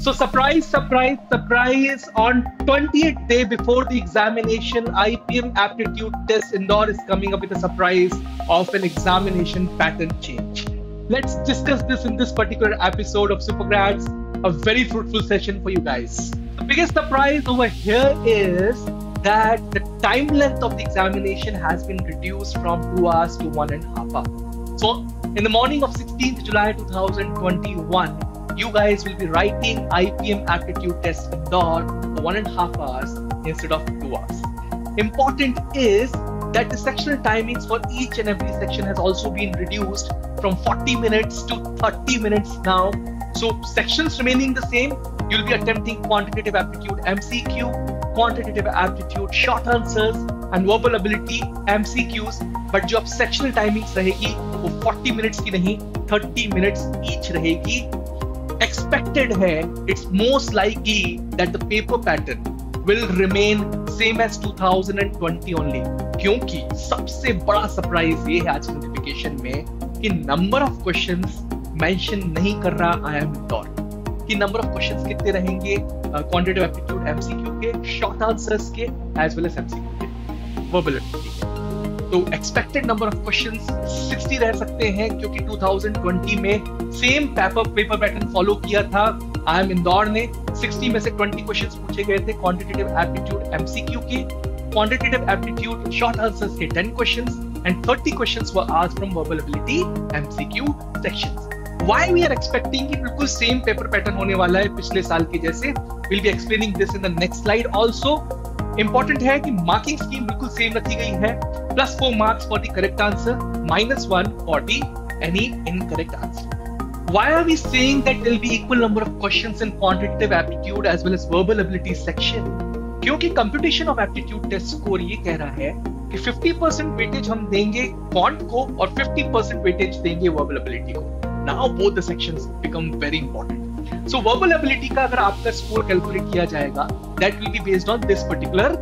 So surprise, surprise, surprise! On 20th day before the examination, IPM aptitude test Indore is coming up with a surprise of an examination pattern change. Let's discuss this in this particular episode of Supergrads. A very fruitful session for you guys. The biggest surprise over here is that the time length of the examination has been reduced from two hours to one and a half hour. So in the morning of 16th July 2021 you guys will be writing IPM aptitude test Indore for one and a half hours instead of two hours. Important is that the sectional timings for each and every section has also been reduced from 40 minutes to 30 minutes now. So sections remaining the same, you'll be attempting quantitative aptitude MCQ, quantitative aptitude short answers and verbal ability MCQs but जो अब sectional timings रहेगी वो 40 minutes की नहीं 30 minutes each रहेगी expected है, it's most likely that the paper pattern will remain same as 2020 only. क्योंकि सबसे बड़ा सरप्राइज़ ये है आज नोटिफिकेशन में कि नंबर ऑफ़ क्वेश्चंस मेंशन नहीं कर रहा आई एम इंदौर कि नंबर ऑफ़ क्वेश्चंस कितने रहेंगे क्वांटिटेटिव एप्टीट्यूड एमसीक्यू के शॉर्ट आंसर्स के एज वेल एज एमसीक्यू के. एबिलिटी के तो एक्सपेक्टेड नंबर ऑफ़ क्वेश्चंस 60 रह सकते हैं, क्योंकि 2020 में same paper paper pattern follow किया था आई एम इंदौर ने। 60 में से 20 क्वेश्चंस पूछे गए थे क्वांटिटेटिव एप्टीट्यूड एमसीक्यू के। क्वांटिटेटिव एप्टीट्यूड शॉर्ट आंसर्स के 10 questions and 30 questions were asked from verbal ability MCQ sections why we are expecting कि बिल्कुल सेम पेपर पैटर्न होने वाला है पिछले साल के जैसे? Will be explaining this in the next slide also important है कि मार्किंग स्कीम बिल्कुल सेम रखी गई है plus 4 marks for the correct answer, minus 1 for the any incorrect answer. Why are we saying that there will be equal number of questions in quantitative aptitude as well as verbal ability section? क्योंकि computation of aptitude test score ये कह रहा है कि 50% weightage हम देंगे quant को और 50% वेटेज देंगे वर्बल एबिलिटी को now both the sections become very important so verbal ability का अगर आपका स्कोर कैलकुलेट किया जाएगा that will be based on this particular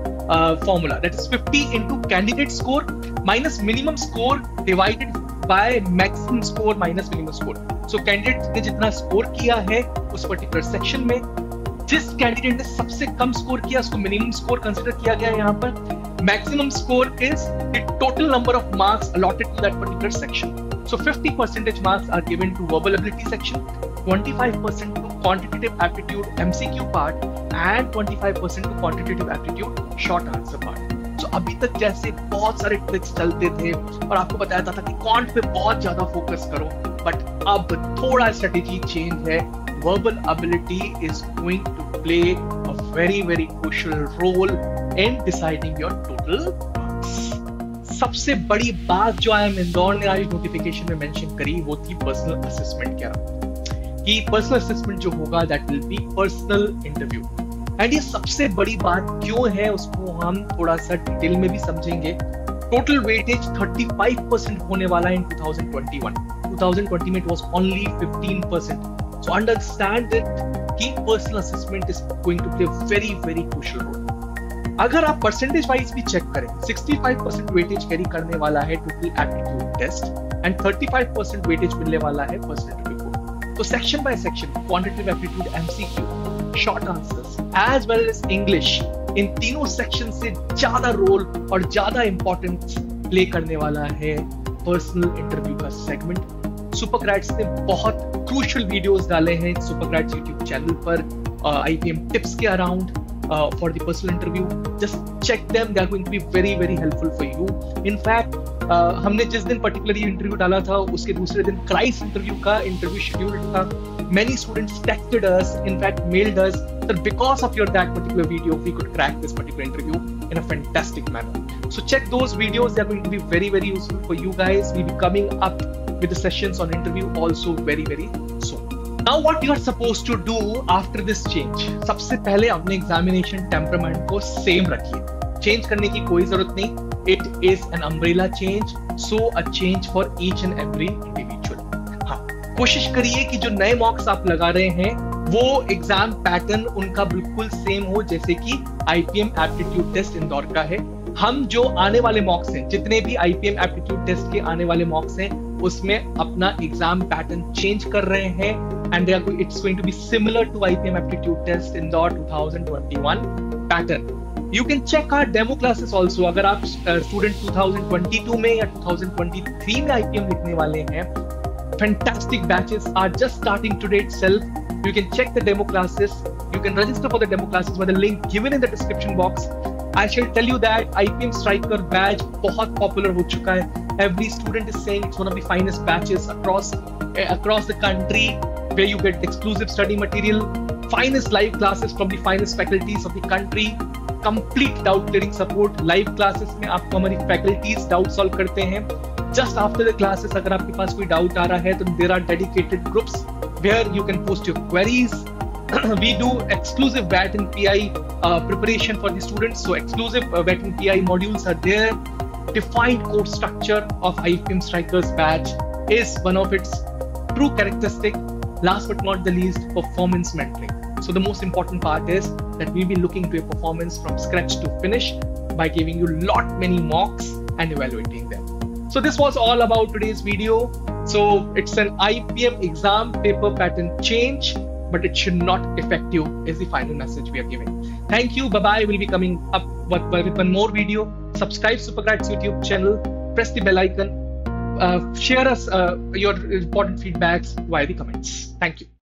formula that is fifty into candidate score minus minimum score divided by maximum score minus minimum score so candidate ने जितना score किया है उस पर्टिकुलर सेक्शन में, जिस candidate ने सबसे कम स्कोर किया, उसको मिनिमम स्कोर कंसिडर किया गया यहाँ पर। Maximum score is the total number of marks allotted to that particular section so 50 percentage marks are given to verbal ability section 25% to quantitative aptitude MCQ part and 25% to quantitative aptitude short answer part. So अभी तक जैसे बहुत सारे tricks चलते थे और आपको बताया था कि क्वांट पे बहुत ज़्यादा फोकस करो बट अब थोड़ा स्ट्रेटेजी चेंज है verbal ability is going to play a very very crucial role in deciding your total. सबसे बड़ी बात जो आई एम इंदौर ने आज नोटिफिकेशन में मेंशन करी वो थी पर्सनल असेसमेंट क्या कि पर्सनल असेसमेंट जो होगा that will be personal interview and ये सबसे बड़ी बात क्यों है, उसको हम थोड़ा सा डिटेल में भी समझेंगे. टोटल वेटेज 35 परसेंट होने वाला इन 2021 2020 में it was only 15 percent so understand it कि personal assessment is going to play very very crucial role अगर आप परसेंटेज वाइज भी चेक करें 65 परसेंट वेटेज कैरी करने वाला है total aptitude test and 35 percent weightage मिलने वाला है पर्सनल तो section by section quantitative aptitude MCQ short answers as well as English इन तीनों सेक्शन से ज़्यादा रोल और ज़्यादा इंपॉर्टेंस प्ले करने वाला है पर्सनल इंटरव्यू का सेगमेंट सुपरक्राइट्स ने बहुत क्रूशियल वीडियोस डाले हैं सुपरक्राइट्स यूट्यूब चैनल पर आईपीएम टिप्स के around for the personal interview just check them they are going to be very very helpful for you in fact Uh, हमने जिस दिन पर्टिकुलरली इंटरव्यू डाला था उसके दूसरे दिन क्राइस इंटरव्यू का इंटरव्यू शेड्यूल था many students texted us in fact mailed us that because of your that particular video we could crack this particular interview in a fantastic manner so check those videos they are going to be very very useful for you guys we'll be coming up with the sessions on interview also very very soon now what you are supposed to do after this change सबसे पहले अपने examination temperament को same रखिए change करने की कोई ज़रूरत नहीं it is an umbrella change, so a change for each and every individual. हाँ कोशिश करिए कि जो नए मॉक्स आप लगा रहे हैं, वो एग्ज़ाम पैटर्न उनका बिल्कुल सेम हो, जैसे कि आईपीएम एप्टीट्यूड टेस्ट इंदौर का है। हम जो आने वाले मॉक्स हैं, जितने भी आईपीएम एप्टीट्यूड टेस्ट के आने वाले मॉक्स हैं, उसमें अपना एग्ज़ाम पैटर्न चेंज कर रहे हैं and it's going to be similar to IPM aptitude test Indore 2021 pattern you can check our demo classes also अगर आप स्टूडेंट uh, 2022 में या 2023 में आईपीएम लिखने वाले हैं fantastic batches are just starting today itself you can check the demo classes you can register for the demo classes with the link given in the description box I shall tell you that IPM striker batch बहुत popular हो चुका है. Every student is saying it's one of the finest batches across across the country we you get exclusive study material finest live classes from the finest faculties of the country complete doubt clearing support live classes में आपको हमारी faculties doubt solve करते हैं. Just after the classes अगर आपके पास कोई doubt आ रहा है तो there are dedicated groups where you can post your queries we do exclusive weight in P I preparation for the student so exclusive weight in P I modules are there defined course structure of I P M strikers batch is one of its true characteristic last but not the least performance metric So the most important part is that we'll be looking to a performance from scratch to finish by giving you lot many mocks and evaluating them. So this was all about today's video. So it's an IPM exam paper pattern change but it should not affect you is the final message we are giving. Thank you. Bye bye we'll be coming up with, with one more video. Subscribe supergrats youtube channel. Press the bell icon. Uh, share us uh, your important feedbacks via the comments. Thank you